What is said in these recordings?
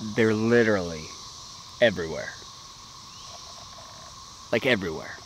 they're literally everywhere. Like everywhere.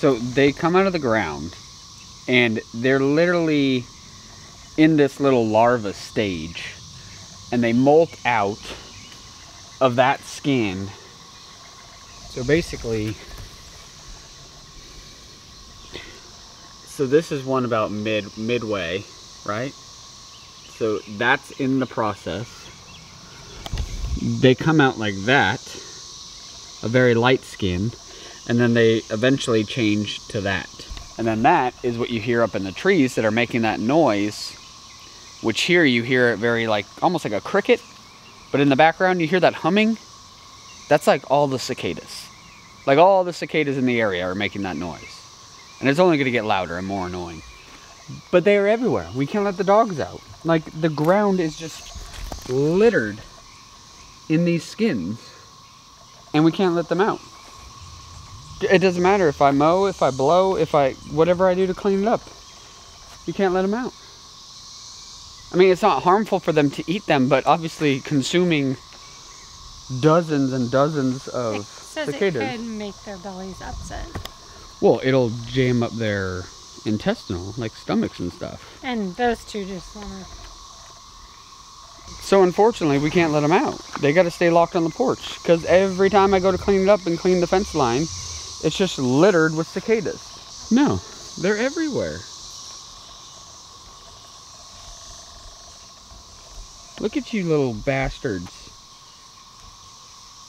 So they come out of the ground and they're literally in this little larva stage and they molt out of that skin. So basically, so this is one about mid midway, right? So that's in the process. They come out like that, a very light skin and then they eventually change to that. And then that is what you hear up in the trees that are making that noise, which here you hear it very like, almost like a cricket, but in the background you hear that humming. That's like all the cicadas. Like all the cicadas in the area are making that noise. And it's only gonna get louder and more annoying. But they are everywhere. We can't let the dogs out. Like the ground is just littered in these skins and we can't let them out. It doesn't matter if I mow, if I blow, if I, whatever I do to clean it up. You can't let them out. I mean, it's not harmful for them to eat them, but obviously consuming dozens and dozens of it says cicadas. it could make their bellies upset. Well, it'll jam up their intestinal, like stomachs and stuff. And those two just want to. So unfortunately, we can't let them out. They got to stay locked on the porch because every time I go to clean it up and clean the fence line, it's just littered with cicadas. No, they're everywhere. Look at you little bastards.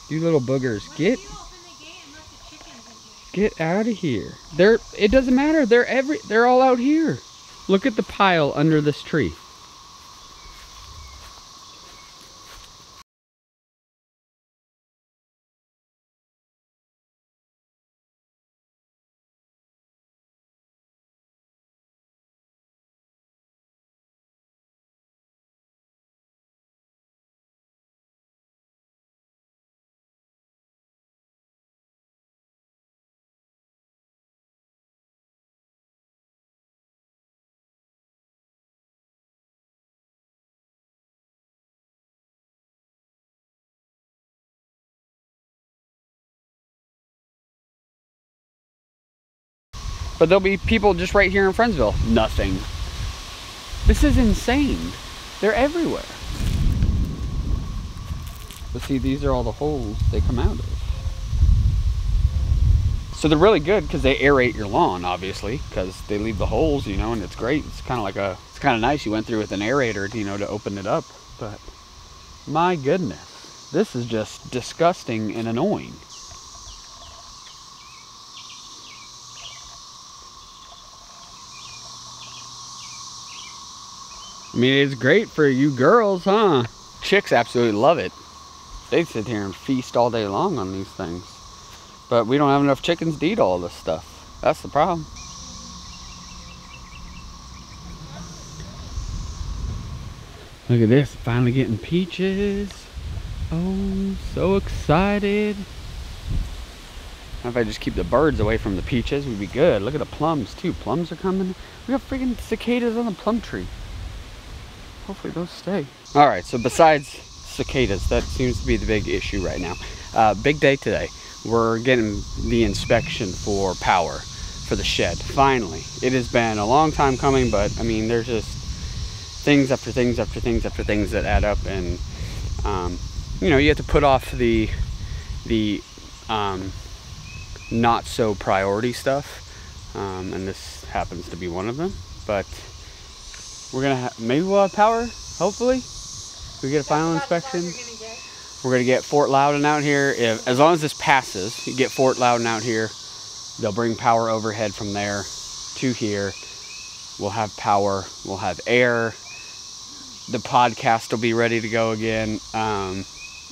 You little boogers. Get get out of here. They're it doesn't matter. They're every they're all out here. Look at the pile under this tree. But there'll be people just right here in Friendsville. Nothing. This is insane. They're everywhere. But see, these are all the holes they come out of. So they're really good because they aerate your lawn, obviously, because they leave the holes, you know, and it's great. It's kind of like a, it's kind of nice. You went through with an aerator, you know, to open it up. But my goodness, this is just disgusting and annoying. Mean, it's great for you girls, huh? Chicks absolutely love it. They sit here and feast all day long on these things. But we don't have enough chickens to eat all this stuff. That's the problem. Look at this, finally getting peaches. Oh, so excited. If I just keep the birds away from the peaches, we'd be good. Look at the plums too. Plums are coming. We got freaking cicadas on the plum tree. Hopefully those stay. All right, so besides cicadas, that seems to be the big issue right now. Uh, big day today. We're getting the inspection for power for the shed. Finally, it has been a long time coming, but I mean, there's just things after things after things after things that add up, and um, you know, you have to put off the the um, not so priority stuff, um, and this happens to be one of them. But we're gonna have maybe we'll have power. Hopefully, we get a final inspection. We're gonna get Fort Loudoun out here. If as long as this passes, you get Fort Loudoun out here. They'll bring power overhead from there to here. We'll have power. We'll have air. The podcast will be ready to go again. Um,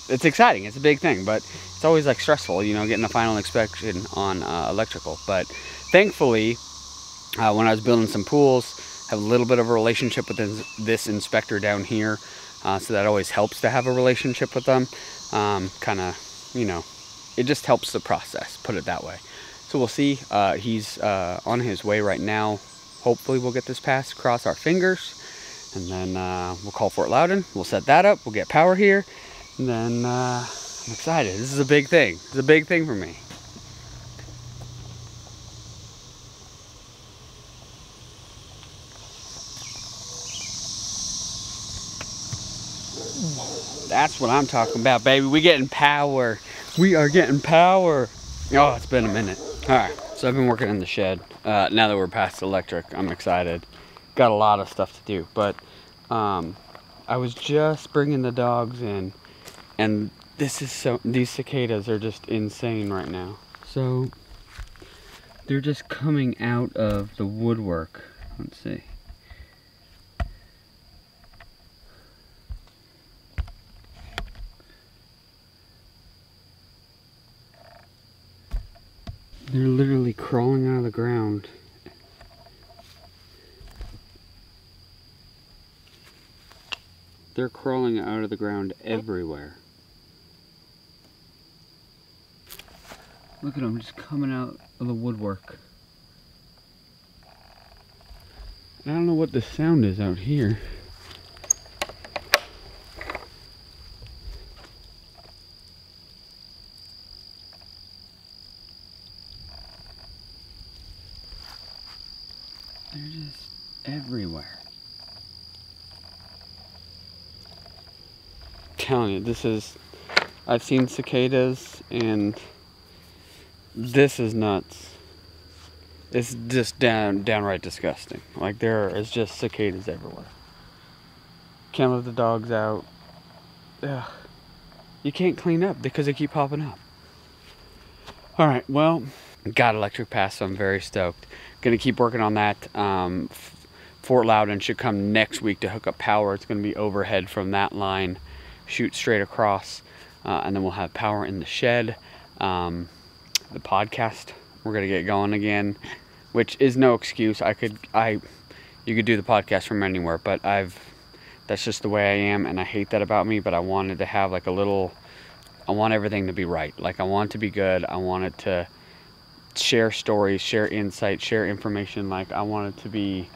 it's exciting. It's a big thing, but it's always like stressful, you know, getting a final inspection on uh, electrical. But thankfully, uh, when I was building some pools, have a little bit of a relationship with this, this inspector down here, uh, so that always helps to have a relationship with them. Um, kind of, you know, it just helps the process. Put it that way. So we'll see. Uh, he's uh, on his way right now. Hopefully, we'll get this passed. Cross our fingers, and then uh, we'll call Fort Loudoun. We'll set that up. We'll get power here and then uh, I'm excited. This is a big thing. It's a big thing for me. That's what I'm talking about, baby. We getting power. We are getting power. Oh, it's been a minute. All right, so I've been working in the shed. Uh, now that we're past electric, I'm excited. Got a lot of stuff to do, but um, I was just bringing the dogs in and this is so these cicadas are just insane right now so they're just coming out of the woodwork let's see they're literally crawling out of the ground they're crawling out of the ground everywhere Look at them just coming out of the woodwork. I don't know what the sound is out here. They're just everywhere. I'm telling you, this is, I've seen cicadas and this is nuts. It's just down downright disgusting. Like there is just cicadas everywhere. Can't let the dogs out. Ugh. You can't clean up because they keep popping up. All right, well, got electric pass, so I'm very stoked. Gonna keep working on that. Um, Fort Loudoun should come next week to hook up power. It's gonna be overhead from that line, shoot straight across, uh, and then we'll have power in the shed. Um, the podcast. We're gonna get going again, which is no excuse. I could I you could do the podcast from anywhere, but I've that's just the way I am and I hate that about me, but I wanted to have like a little I want everything to be right. Like I want it to be good. I want it to share stories, share insight, share information. Like I want it to be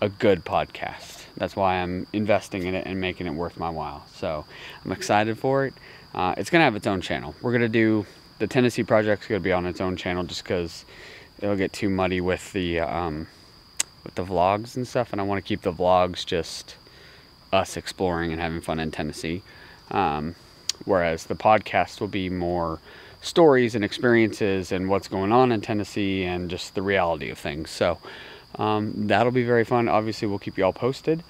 a good podcast. That's why I'm investing in it and making it worth my while. So I'm excited for it. Uh, it's gonna have its own channel. We're gonna do the Tennessee project's going to be on its own channel just because it'll get too muddy with the um, with the vlogs and stuff, and I want to keep the vlogs just us exploring and having fun in Tennessee. Um, whereas the podcast will be more stories and experiences and what's going on in Tennessee and just the reality of things. So um, that'll be very fun. Obviously, we'll keep you all posted.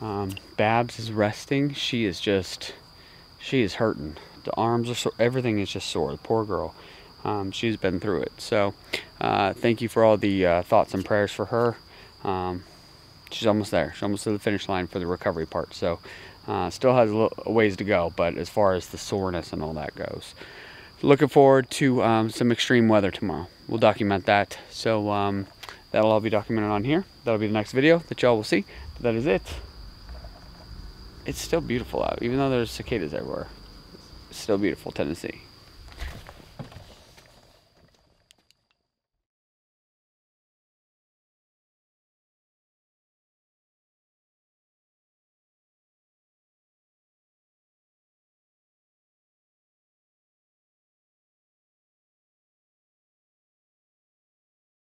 Um, Babs is resting. She is just, she is hurting the arms are so everything is just sore. The poor girl. Um, she's been through it. So uh, thank you for all the uh, thoughts and prayers for her. Um, she's almost there. She's almost to the finish line for the recovery part. So uh, still has a, little, a, ways to go, but as far as the soreness and all that goes. Looking forward to um, some extreme weather tomorrow. We'll document that. So um, that'll all be documented on here. That'll be the next video that y'all will see. But that is it. It's still beautiful out, even though there's cicadas everywhere still beautiful Tennessee.